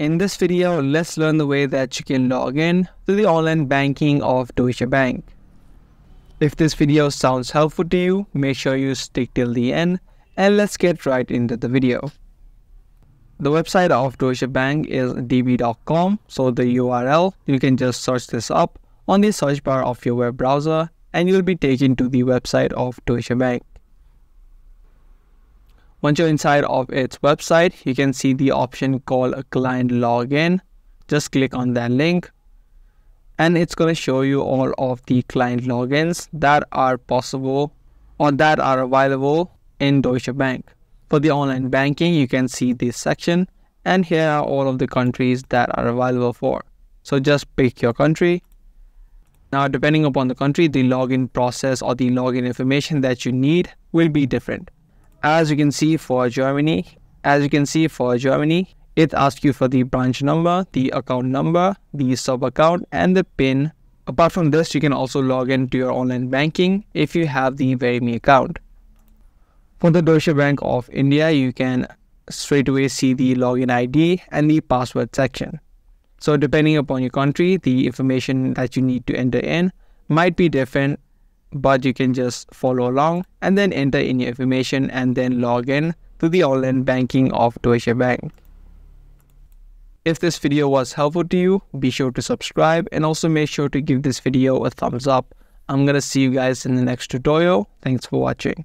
In this video, let's learn the way that you can log in to the online banking of Deutsche Bank. If this video sounds helpful to you, make sure you stick till the end and let's get right into the video. The website of Deutsche Bank is db.com, so the URL, you can just search this up on the search bar of your web browser and you'll be taken to the website of Deutsche Bank. Once you're inside of its website, you can see the option called a client login. Just click on that link and it's going to show you all of the client logins that are possible or that are available in Deutsche Bank. For the online banking, you can see this section and here are all of the countries that are available for. So just pick your country. Now, depending upon the country, the login process or the login information that you need will be different as you can see for Germany, as you can see for Germany, it asks you for the branch number, the account number, the sub account, and the PIN. Apart from this, you can also log into your online banking if you have the Verimi account. For the Deutsche Bank of India, you can straight away see the login ID and the password section. So depending upon your country, the information that you need to enter in might be different but you can just follow along and then enter in your information and then log in to the online banking of Deutsche Bank. If this video was helpful to you, be sure to subscribe and also make sure to give this video a thumbs up. I'm gonna see you guys in the next tutorial. Thanks for watching.